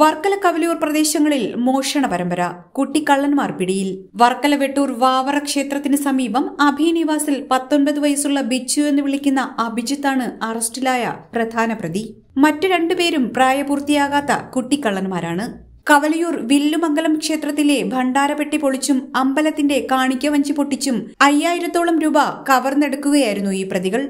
വർക്കല കവലൂർ പ്രദേശങ്ങളിൽ മോഷണ പരമ്പര കുട്ടിക്കള്ളന്മാർ പിടിയിൽ. വർക്കല വെട്ടൂർ വാവറ ക്ഷേത്രത്തിന് സമീപം അഭിനിവാസിൽ പത്തൊൻപത് വയസ്സുള്ള ബിച്ചു എന്ന് വിളിക്കുന്ന അഭിജിത്താണ് അറസ്റ്റിലായ പ്രധാന പ്രതി. മറ്റു രണ്ടുപേരും പ്രായപൂർത്തിയാകാത്ത കുട്ടിക്കള്ളന്മാരാണ്. കവലിയൂർ വില്ലുമംഗലം ക്ഷേത്രത്തിലെ ഭണ്ഡാരപ്പെട്ടി പൊളിച്ചും അമ്പലത്തിന്റെ കാണിക്കവഞ്ചി പൊട്ടിച്ചും അയ്യായിരത്തോളം രൂപ കവർന്നെടുക്കുകയായിരുന്നു ഈ പ്രതികൾ.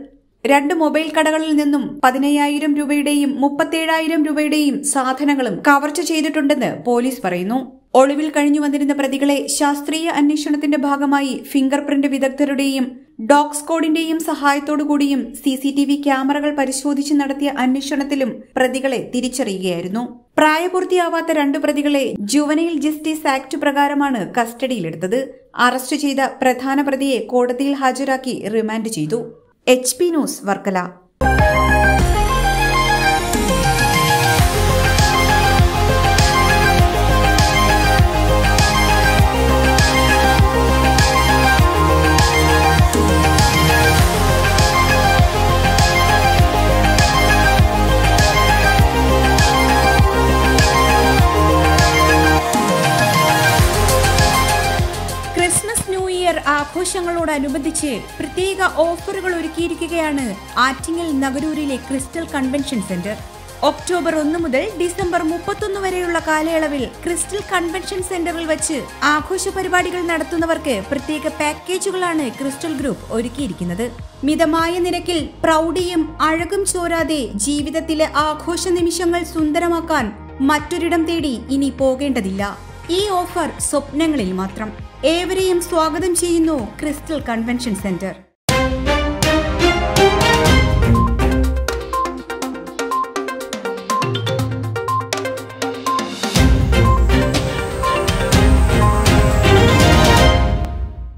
രണ്ട് മൊബൈൽ കടകളിൽ നിന്നും പതിനയ്യായിരം രൂപയുടെയും മുപ്പത്തേഴായിരം രൂപയുടെയും സാധനങ്ങളും കവർച്ച ചെയ്തിട്ടുണ്ടെന്ന് പോലീസ് പറയുന്നു. ഒളിവിൽ കഴിഞ്ഞു വന്നിരുന്ന പ്രതികളെ ശാസ്ത്രീയ അന്വേഷണത്തിന്റെ ഭാഗമായി ഫിംഗർ പ്രിന്റ് വിദഗ്ധരുടെയും ഡോഗ് സ്ക്വാഡിന്റെയും സഹായത്തോടുകൂടിയും സി സി ടി വി ക്യാമറകൾ പരിശോധിച്ച് നടത്തിയ അന്വേഷണത്തിലും പ്രതികളെ തിരിച്ചറിയുകയായിരുന്നു. പ്രായപൂർത്തിയാവാത്ത രണ്ട് പ്രതികളെ ജുവനൈൽ ജസ്റ്റിസ് ആക്ട് പ്രകാരമാണ് കസ്റ്റഡിയിലെടുത്തത്. അറസ്റ്റ് ചെയ്ത പ്രധാന പ്രതിയെ കോടതിയിൽ ഹാജരാക്കി റിമാൻഡ് ചെയ്തു. എച്ച് പി ന്യൂസ് വർക്കല ആഘോഷങ്ങളോടനുബന്ധിച്ച് പ്രത്യേക ഓഫറുകൾ ഒരുക്കിയിരിക്കുകയാണ് ആറ്റിങ്ങൽ നഗരൂരിലെ ക്രിസ്റ്റൽ കൺവെൻഷൻ സെന്റർ. ഒക്ടോബർ ഒന്ന് മുതൽ ഡിസംബർ മുപ്പത്തൊന്ന് വരെയുള്ള കാലയളവിൽ ക്രിസ്റ്റൽ കൺവെൻഷൻ സെന്ററിൽ വെച്ച് ആഘോഷ പരിപാടികൾ നടത്തുന്നവർക്ക് പ്രത്യേക പാക്കേജുകളാണ് ക്രിസ്റ്റൽ ഗ്രൂപ്പ് ഒരുക്കിയിരിക്കുന്നത്. മിതമായ നിരക്കിൽ പ്രൗഢിയും അഴകും ചോരാതെ ജീവിതത്തിലെ ആഘോഷ നിമിഷങ്ങൾ സുന്ദരമാക്കാൻ മറ്റൊരിടം തേടി ഇനി പോകേണ്ടതില്ല. ഈ ഓഫർ സ്വപ്നങ്ങളിൽ മാത്രം. ഏവരെയും സ്വാഗതം ചെയ്യുന്നു ക്രിസ്റ്റൽ കൺവെൻഷൻ സെന്റർ.